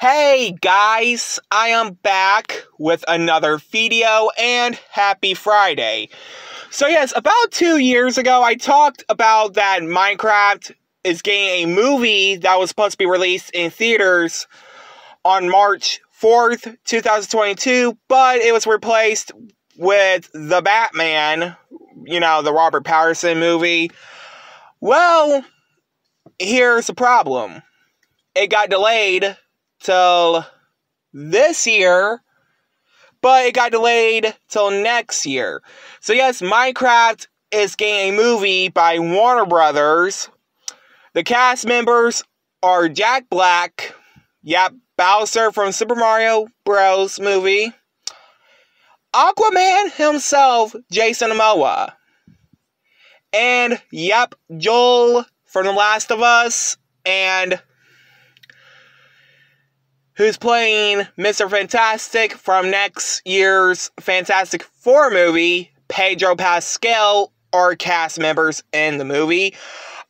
Hey guys, I am back with another video and happy Friday. So yes, about two years ago I talked about that Minecraft is getting a movie that was supposed to be released in theaters on March 4th, 2022, but it was replaced with The Batman, you know, the Robert Pattinson movie. Well, here's the problem. It got delayed till this year, but it got delayed till next year. So yes, Minecraft is getting a movie by Warner Brothers. The cast members are Jack Black, yep, Bowser from Super Mario Bros. movie, Aquaman himself, Jason Momoa, and yep, Joel from The Last of Us, and who's playing Mr. Fantastic from next year's Fantastic Four movie, Pedro Pascal, are cast members in the movie.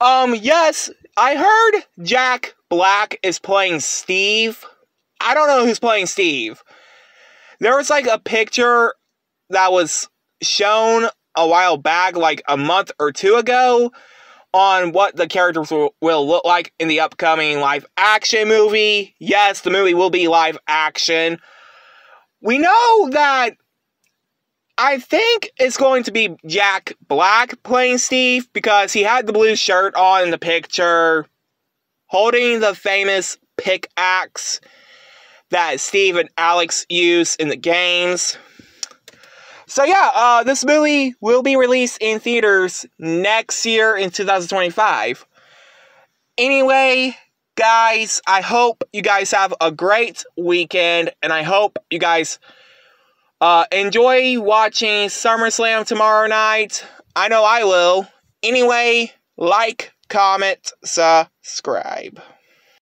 Um, yes, I heard Jack Black is playing Steve. I don't know who's playing Steve. There was like a picture that was shown a while back, like a month or two ago, on what the characters will, will look like in the upcoming live action movie. Yes, the movie will be live action. We know that I think it's going to be Jack Black playing Steve because he had the blue shirt on in the picture, holding the famous pickaxe that Steve and Alex use in the games. So yeah, uh, this movie will be released in theaters next year in 2025. Anyway, guys, I hope you guys have a great weekend, and I hope you guys uh, enjoy watching SummerSlam tomorrow night. I know I will. Anyway, like, comment, subscribe.